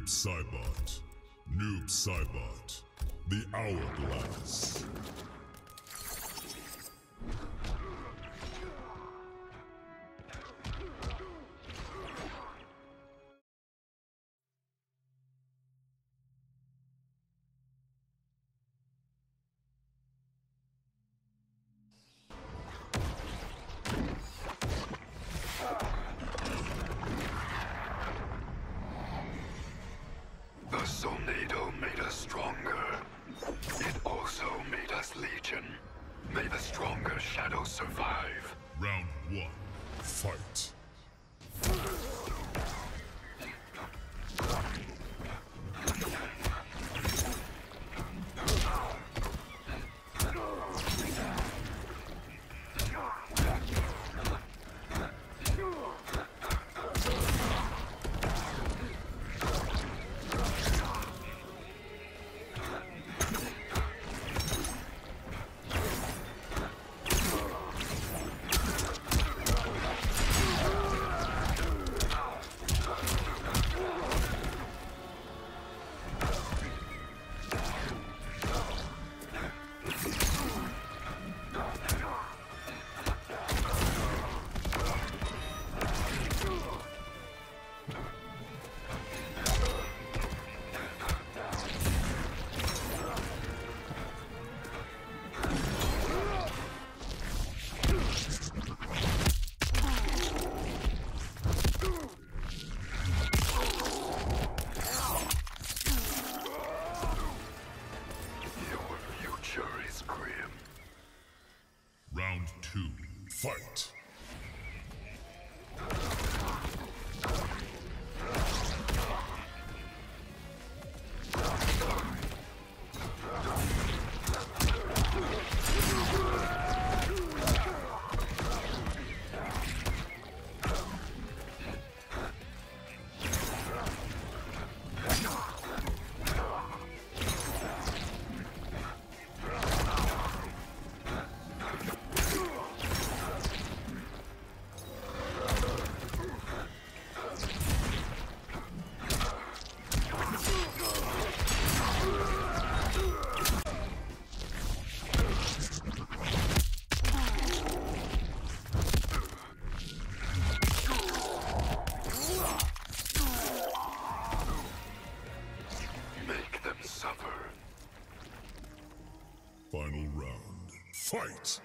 Noob Saibot. Noob Saibot. The Hourglass. stronger shadows survive. Final round. Fight!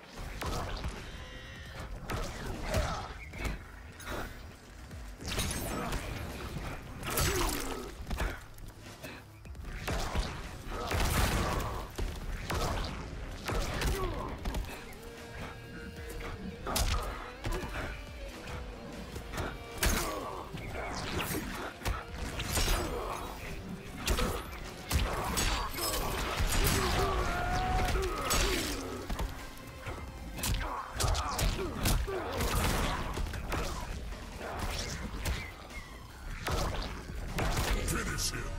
massive.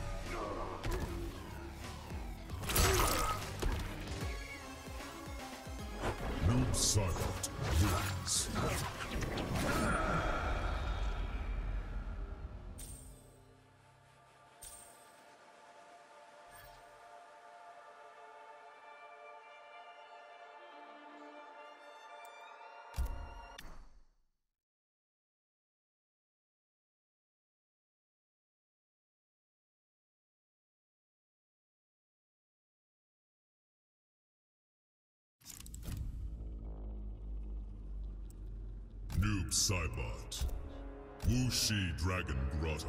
Deep Saibot, Wu Shi Dragon Grotto.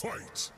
Fight!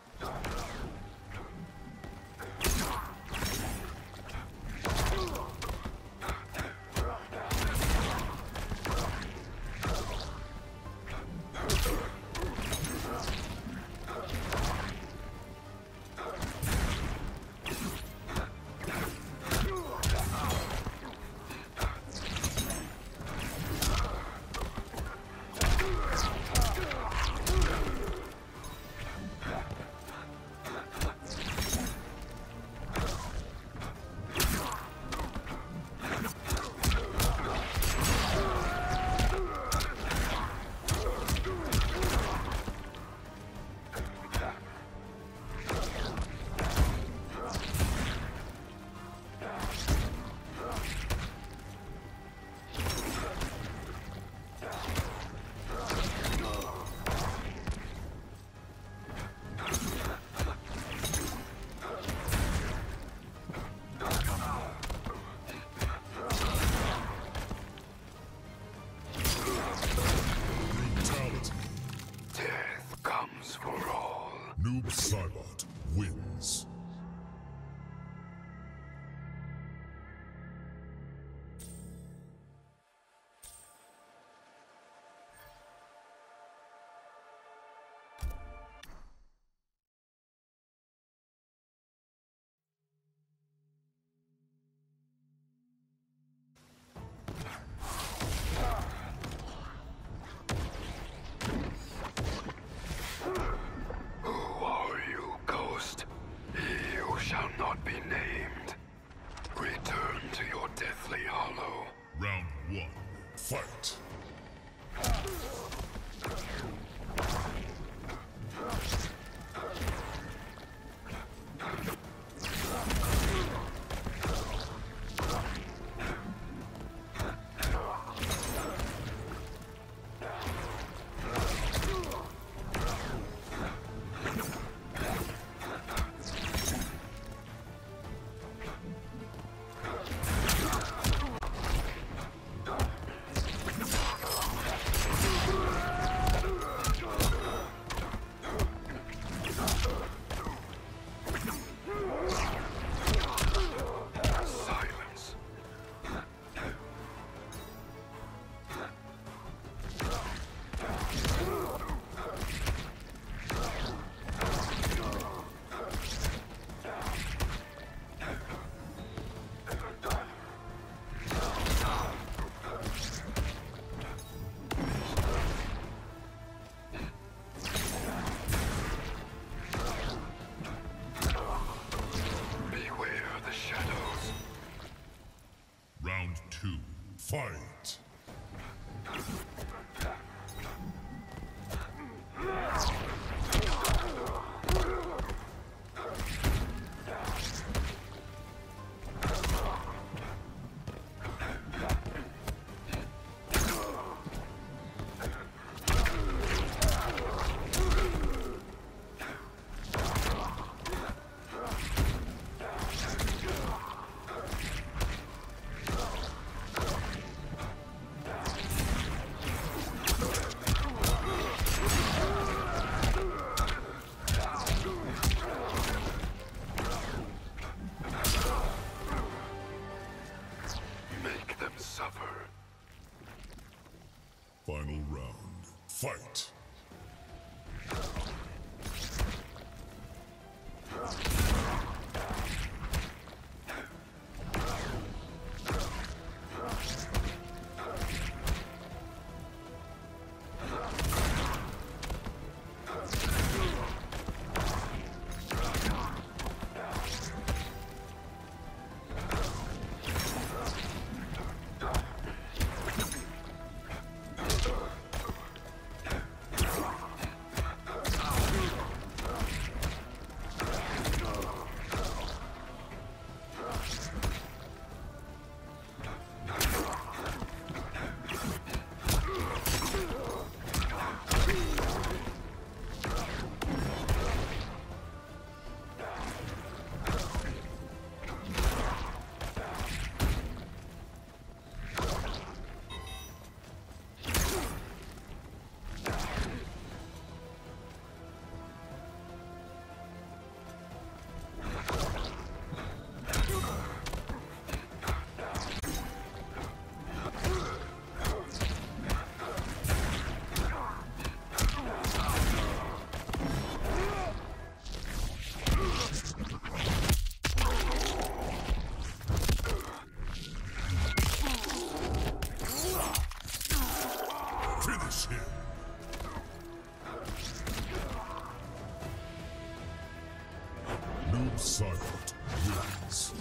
Silent wins.